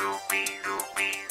Doobie doobie